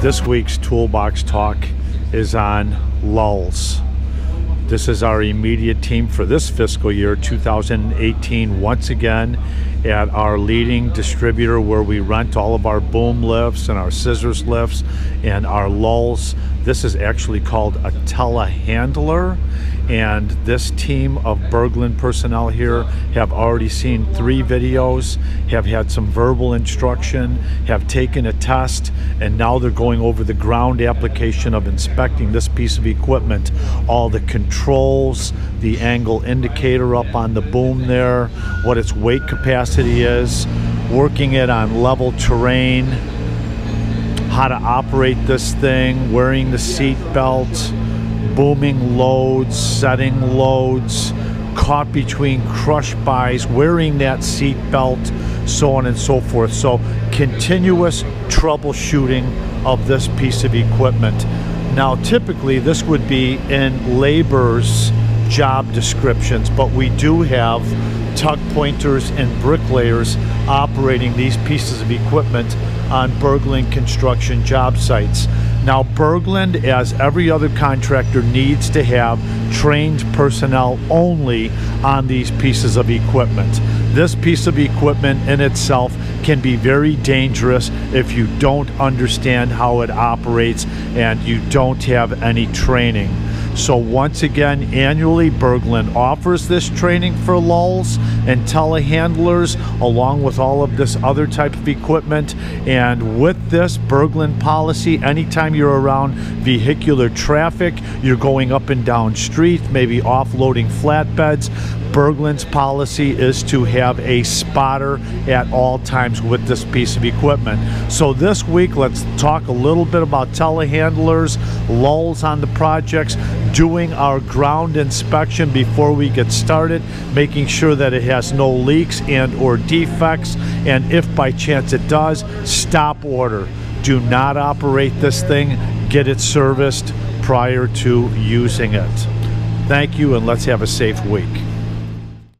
This week's Toolbox Talk is on lulls. This is our immediate team for this fiscal year 2018 once again at our leading distributor where we rent all of our boom lifts and our scissors lifts and our lulls. This is actually called a telehandler and this team of Berglund personnel here have already seen three videos, have had some verbal instruction, have taken a test, and now they're going over the ground application of inspecting this piece of equipment. All the controls, the angle indicator up on the boom there, what its weight capacity is, working it on level terrain, how to operate this thing, wearing the seat belt, booming loads, setting loads, caught between crush buys, wearing that seat belt, so on and so forth. So continuous troubleshooting of this piece of equipment. Now typically this would be in labor's job descriptions, but we do have tuck pointers and bricklayers operating these pieces of equipment on Berglund construction job sites. Now, Berglund, as every other contractor, needs to have trained personnel only on these pieces of equipment. This piece of equipment in itself can be very dangerous if you don't understand how it operates and you don't have any training. So once again, annually, Berglund offers this training for lulls and telehandlers along with all of this other type of equipment. And with this Berglund policy, anytime you're around vehicular traffic, you're going up and down street, maybe offloading flatbeds, Berglund's policy is to have a spotter at all times with this piece of equipment. So this week, let's talk a little bit about telehandlers, lulls on the projects, doing our ground inspection before we get started, making sure that it has no leaks and or defects, and if by chance it does, stop order. Do not operate this thing, get it serviced prior to using it. Thank you and let's have a safe week.